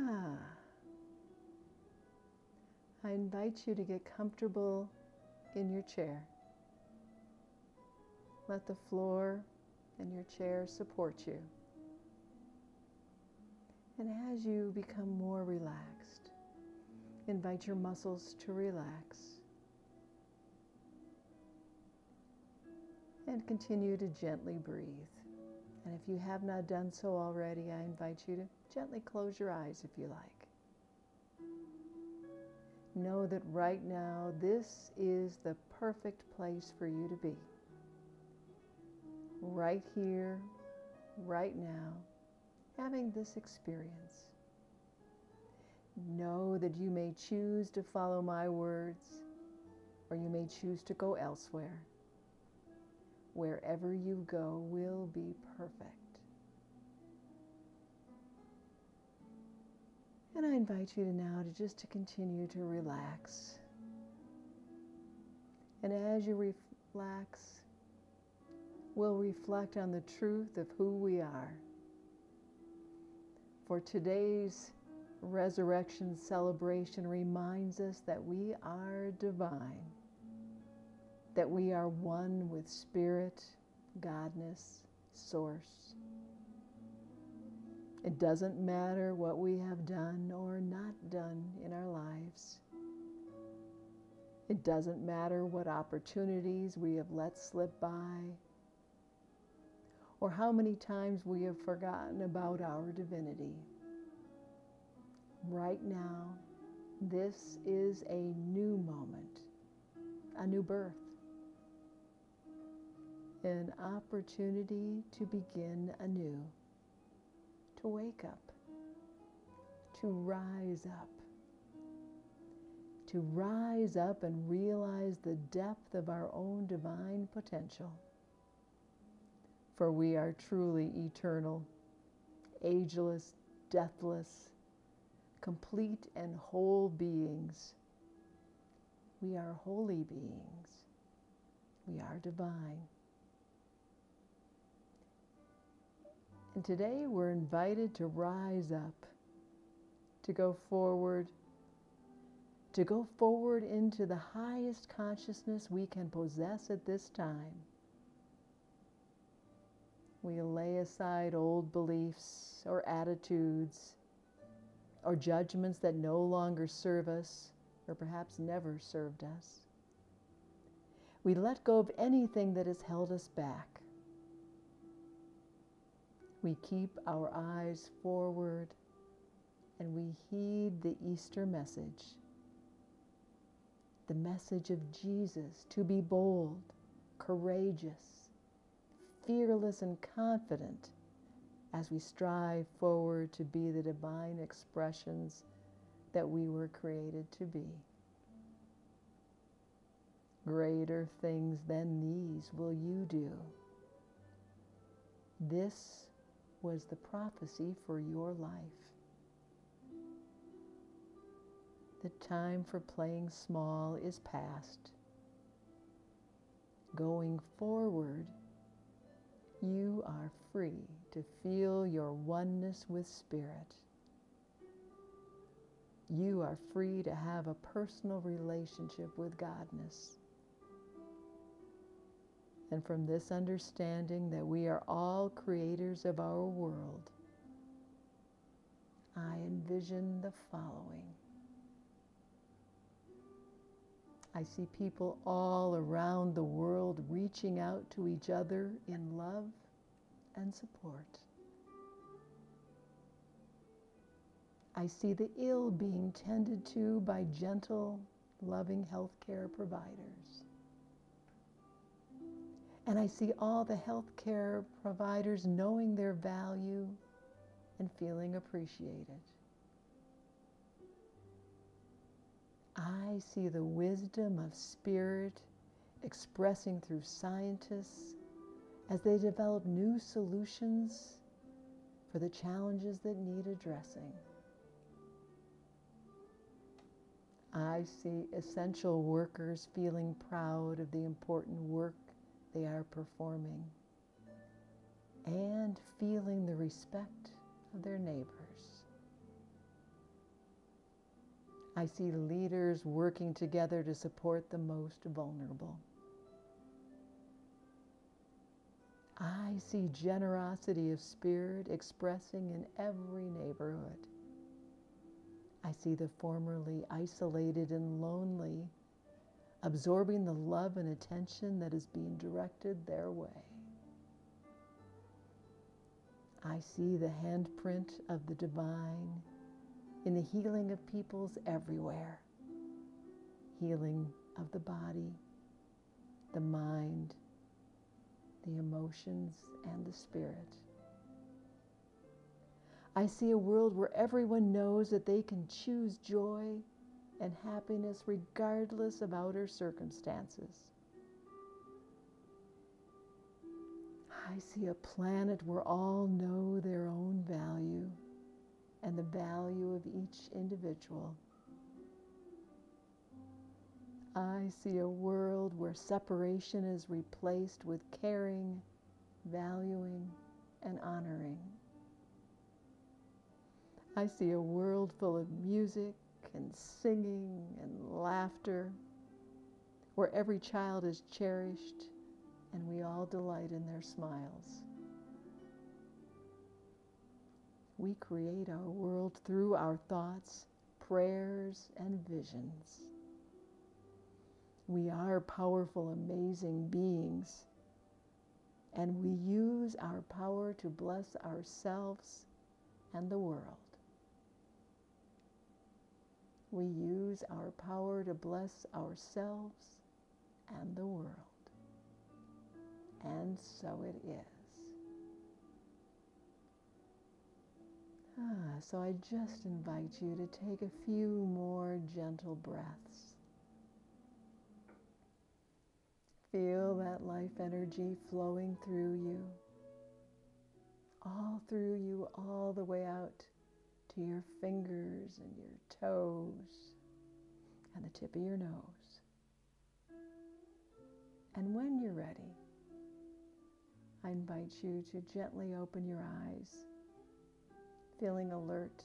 Ah. I invite you to get comfortable in your chair. Let the floor and your chair support you. And as you become more relaxed, invite your muscles to relax. And continue to gently breathe. And if you have not done so already, I invite you to gently close your eyes if you like. Know that right now this is the perfect place for you to be. Right here, right now, having this experience. Know that you may choose to follow my words or you may choose to go elsewhere. Wherever you go will be perfect. Invite you to now to just to continue to relax. And as you relax, we'll reflect on the truth of who we are. For today's resurrection celebration reminds us that we are divine, that we are one with Spirit, Godness, Source. It doesn't matter what we have done or not done in our lives. It doesn't matter what opportunities we have let slip by or how many times we have forgotten about our divinity. Right now, this is a new moment, a new birth, an opportunity to begin anew to wake up, to rise up, to rise up and realize the depth of our own divine potential. For we are truly eternal, ageless, deathless, complete and whole beings. We are holy beings. We are divine. And today we're invited to rise up, to go forward, to go forward into the highest consciousness we can possess at this time. We lay aside old beliefs or attitudes or judgments that no longer serve us or perhaps never served us. We let go of anything that has held us back we keep our eyes forward and we heed the Easter message. The message of Jesus to be bold, courageous, fearless, and confident as we strive forward to be the divine expressions that we were created to be. Greater things than these will you do. This was the prophecy for your life. The time for playing small is past. Going forward, you are free to feel your oneness with Spirit. You are free to have a personal relationship with Godness. And from this understanding that we are all creators of our world, I envision the following. I see people all around the world reaching out to each other in love and support. I see the ill being tended to by gentle, loving healthcare providers. And I see all the healthcare providers knowing their value and feeling appreciated. I see the wisdom of spirit expressing through scientists as they develop new solutions for the challenges that need addressing. I see essential workers feeling proud of the important work they are performing and feeling the respect of their neighbors. I see leaders working together to support the most vulnerable. I see generosity of spirit expressing in every neighborhood. I see the formerly isolated and lonely absorbing the love and attention that is being directed their way. I see the handprint of the divine in the healing of peoples everywhere healing of the body, the mind, the emotions, and the spirit. I see a world where everyone knows that they can choose joy and happiness regardless of outer circumstances. I see a planet where all know their own value and the value of each individual. I see a world where separation is replaced with caring, valuing, and honoring. I see a world full of music and singing and laughter, where every child is cherished and we all delight in their smiles. We create our world through our thoughts, prayers, and visions. We are powerful, amazing beings, and we use our power to bless ourselves and the world. We use our power to bless ourselves and the world. And so it is. Ah, so I just invite you to take a few more gentle breaths. Feel that life energy flowing through you, all through you, all the way out to your fingers and your toes and the tip of your nose. And when you're ready, I invite you to gently open your eyes, feeling alert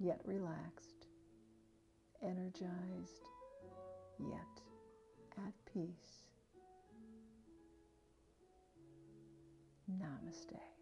yet relaxed, energized yet at peace. Namaste.